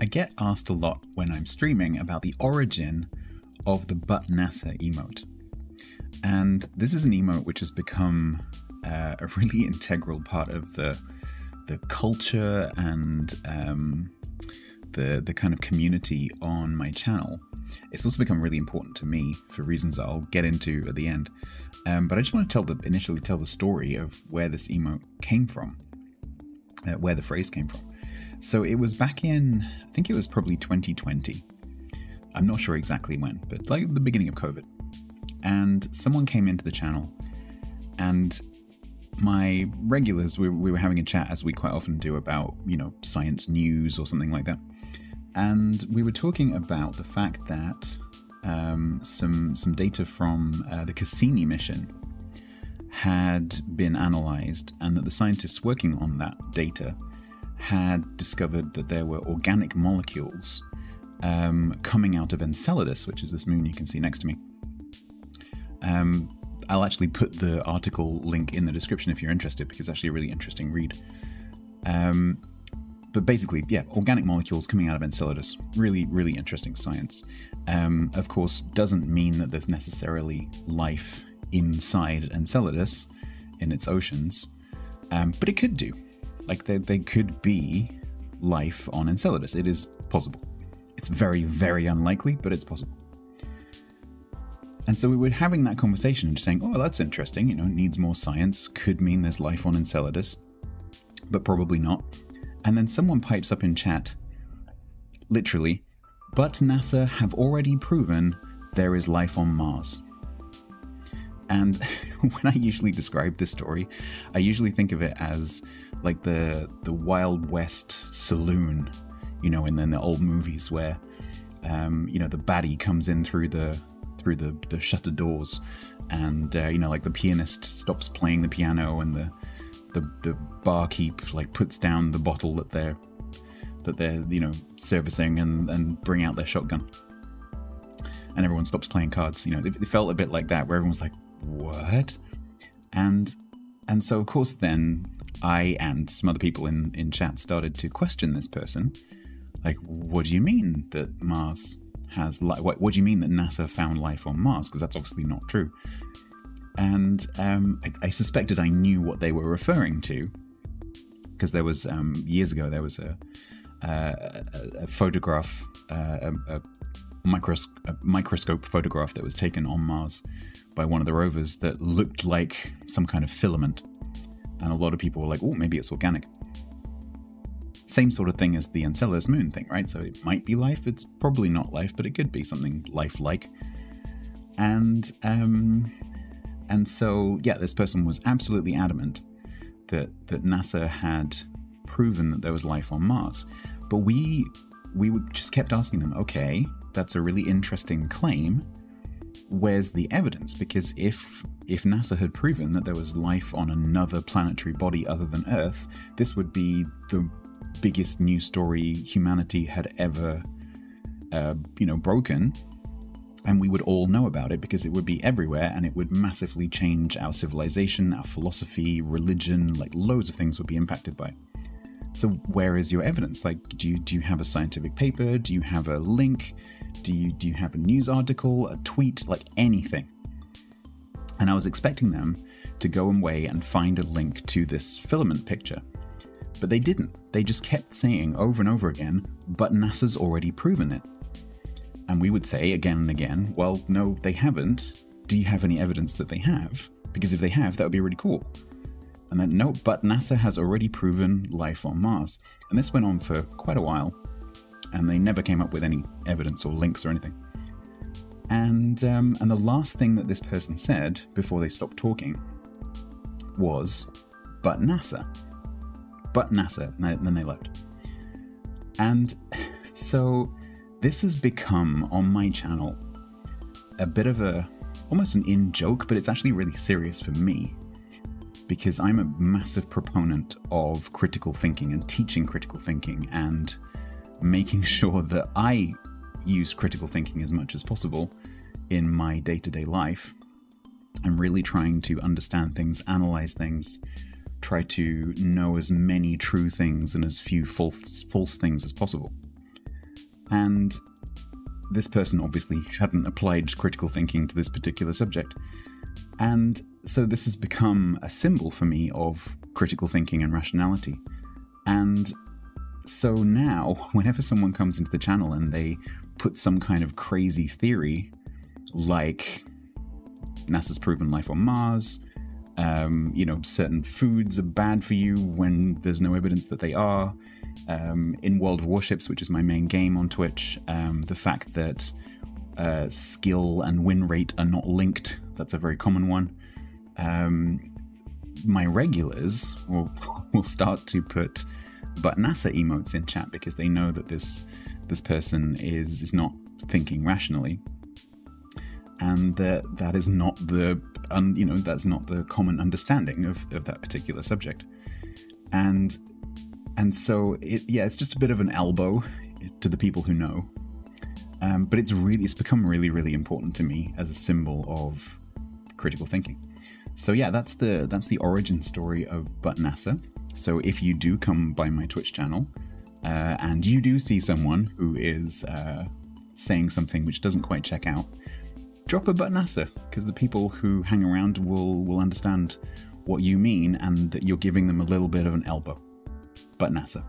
I get asked a lot when I'm streaming about the origin of the But NASA emote. And this is an emote which has become uh, a really integral part of the the culture and um, the the kind of community on my channel. It's also become really important to me for reasons I'll get into at the end. Um, but I just want to tell the initially tell the story of where this emote came from, uh, where the phrase came from. So it was back in, I think it was probably 2020. I'm not sure exactly when, but like the beginning of COVID. And someone came into the channel, and my regulars, we, we were having a chat as we quite often do about, you know, science news or something like that. And we were talking about the fact that um, some some data from uh, the Cassini mission had been analyzed, and that the scientists working on that data had discovered that there were organic molecules um, coming out of Enceladus, which is this moon you can see next to me. Um, I'll actually put the article link in the description if you're interested, because it's actually a really interesting read. Um, but basically, yeah, organic molecules coming out of Enceladus. Really, really interesting science. Um, of course, doesn't mean that there's necessarily life inside Enceladus in its oceans, um, but it could do. Like there, there could be life on Enceladus. It is possible. It's very, very unlikely, but it's possible. And so we were having that conversation, just saying, "Oh, that's interesting. You know, it needs more science. Could mean there's life on Enceladus, but probably not." And then someone pipes up in chat, literally, "But NASA have already proven there is life on Mars." And when I usually describe this story, I usually think of it as like the the Wild West saloon, you know, and then the old movies where um, you know the baddie comes in through the through the the shutter doors, and uh, you know like the pianist stops playing the piano and the the the barkeep like puts down the bottle that they're that they're you know servicing and and bring out their shotgun. And everyone stops playing cards you know it felt a bit like that where everyone's like what and and so of course then I and some other people in, in chat started to question this person. Like, what do you mean that Mars has life? What, what do you mean that NASA found life on Mars? Because that's obviously not true. And um, I, I, suspected I knew what they were referring to because there was um, years ago there was a, a, a photograph, uh, a, micros- microscope photograph that was taken on Mars by one of the rovers that looked like some kind of filament and a lot of people were like, oh, maybe it's organic. Same sort of thing as the Enceladus moon thing, right? So it might be life, it's probably not life, but it could be something lifelike. And um, and so yeah, this person was absolutely adamant that that NASA had proven that there was life on Mars. But we we just kept asking them, okay, that's a really interesting claim. Where's the evidence? Because if if NASA had proven that there was life on another planetary body other than Earth, this would be the biggest news story humanity had ever, uh, you know, broken. And we would all know about it because it would be everywhere and it would massively change our civilization, our philosophy, religion, like loads of things would be impacted by it. So where is your evidence? Like, do you do you have a scientific paper? Do you have a link? Do you do you have a news article, a tweet, like anything? and I was expecting them to go away and find a link to this filament picture. But they didn't. They just kept saying over and over again, but NASA's already proven it. And we would say again and again, well, no, they haven't. Do you have any evidence that they have? Because if they have, that would be really cool. And then, no, but NASA has already proven life on Mars. And this went on for quite a while, and they never came up with any evidence or links or anything. And um, and the last thing that this person said before they stopped talking was, "But NASA." But NASA. And then they left. And so this has become on my channel a bit of a almost an in joke, but it's actually really serious for me because I'm a massive proponent of critical thinking and teaching critical thinking and making sure that I use critical thinking as much as possible in my day to day life. I'm really trying to understand things, analyze things, try to know as many true things and as few false, false things as possible. And this person obviously hadn't applied critical thinking to this particular subject. And so this has become a symbol for me of critical thinking and rationality. And so now, whenever someone comes into the channel and they put some kind of crazy theory, like NASA's proven life on Mars, um, you know, certain foods are bad for you when there's no evidence that they are. Um, in World of Warships, which is my main game on Twitch, um, the fact that uh, skill and win rate are not linked, that's a very common one. Um, my regulars will, will start to put but NASA emotes in chat because they know that this this person is is not thinking rationally, and that that is not the un, you know that's not the common understanding of, of that particular subject, and and so it yeah it's just a bit of an elbow to the people who know, um, but it's really it's become really really important to me as a symbol of critical thinking. So yeah, that's the that's the origin story of But NASA. So if you do come by my Twitch channel uh, and you do see someone who is uh, saying something which doesn't quite check out, drop a But NASA because the people who hang around will will understand what you mean and that you're giving them a little bit of an elbow. But NASA.